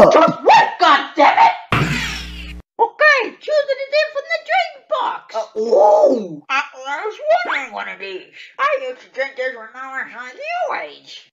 what? Just what, goddammit? Okay, choose anything from the drink box. Uh, whoa! I, I was wondering one of these. I used to drink this when I was on your age.